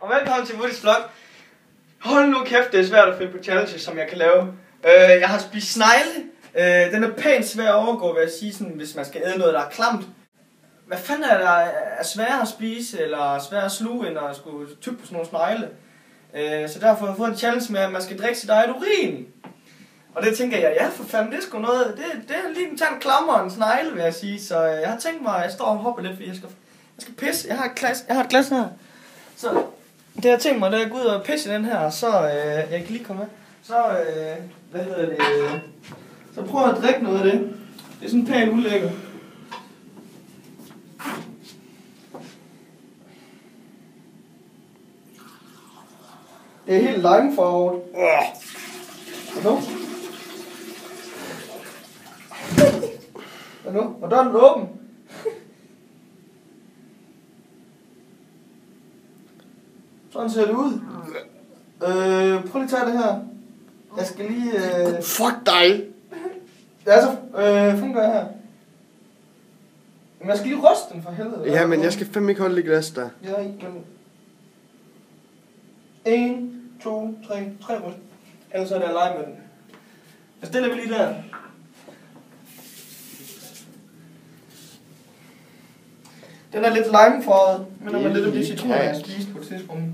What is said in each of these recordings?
og velkommen til Woody's Vlog. Hold nu kæft, det er svært at finde på challenges, som jeg kan lave. Øh, jeg har spist snegle. Øh, den er pænt svær at overgå, vil jeg sige, sådan, hvis man skal æde noget, der er klamt. Hvad fanden er der er sværere at spise, eller sværere at sluge, end at skulle tygge på sådan nogle snegle? Øh, så derfor har jeg fået en challenge med, at man skal drikke sit eget urin. Og det tænker jeg, ja for fanden, det er sgu noget, det, det er lige en tand klammer og en snegle, vil jeg sige. Så øh, jeg har tænkt mig, at jeg står og hopper lidt, fordi jeg skal, jeg skal pisse. Jeg har et glas, jeg har et glas her. Så det jeg har tænkt mig, det jeg at ud og pisse i den her, så øh, jeg kan lige komme med. Så, øh, hvad hedder det, øh, så prøv at drikke noget af det. Det er sådan pænt ulækker. Det er helt limefarvet. Hvad nu? Hvad nu? Og døren er åben. Sådan ser det ud. Øh, prøv lige at tage det her. Jeg skal lige... Øh... Fuck dig! Ja, så... Øh, gør jeg her? Men jeg skal lige ryste den for helvede. Ja, men jeg skal fandme ikke holde det glas der. Ja, men... 1, 2, 3, 3 ryst. Ellers er det at lege med den. Jeg stiller vi lige der. Den er lidt limefarvet, men der var lidt af de citroner, jeg spiste på et tidspunkt.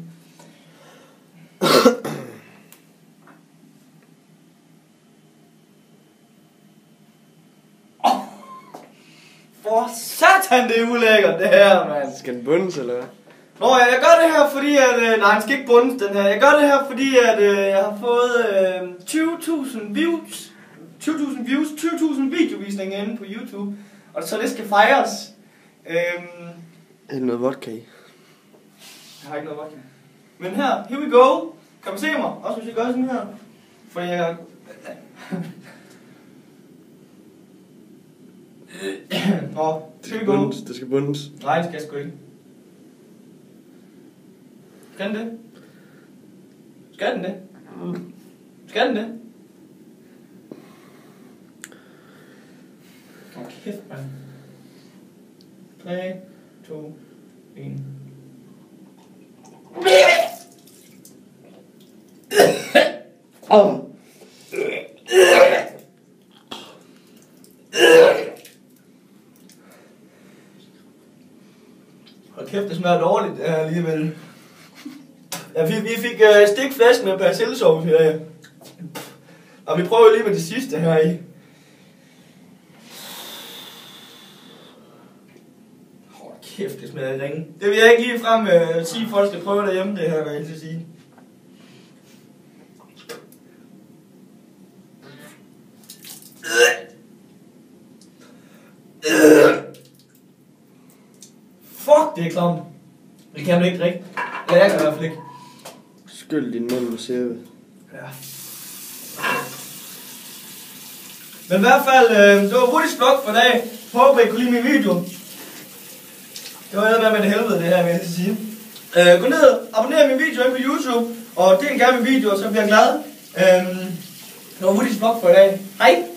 For satan, det er ulækkert, det her, mand. Skal den bundes, eller hvad? Nå ja, jeg gør det her, fordi at... Øh, nej, den skal ikke bundes, den her. Jeg gør det her, fordi at øh, jeg har fået øh, 20.000 views. 20.000 views, 20.000 videovisninger inde på YouTube. Og så det skal fejres. Øhm, Eller noget vodka i. jeg har ikke noget vodka. Men her, here we go. Kan man se mig? Også hvis jeg gør sådan her. For jeg... Nå, here we go. Det skal bundes. Nej, det skal jeg sgu ikke. Den det? Skal den det? Skal den det? Åh, kæft, mand. 3, 2, 1. Og... Hold kæft, det smager dårligt det her alligevel. Ja, vi, vi fik øh, uh, stikflæsk med persillesovs her. ja. Og vi prøver lige med det sidste her i. Hold kæft, det smager ringe. Det vil jeg ikke lige frem uh, sige, at folk skal prøve derhjemme, det her, vil jeg sige. Fuck, det er klamt. Det kan man ikke drikke. Ja, jeg kan i hvert fald ikke. Skyld din mund med sæbe. Ja. Men i hvert fald, øh, det var Woody's vlog for dag. Håber, I kunne lide min video. Det var med det helvede, det her, vil jeg sige. Øh, gå ned og abonner min video ind på YouTube, og del gerne min video, så bliver jeg glad. Øh, det var Woody's vlog for i dag. Hej!